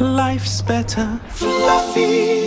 Life's better. Fluffy.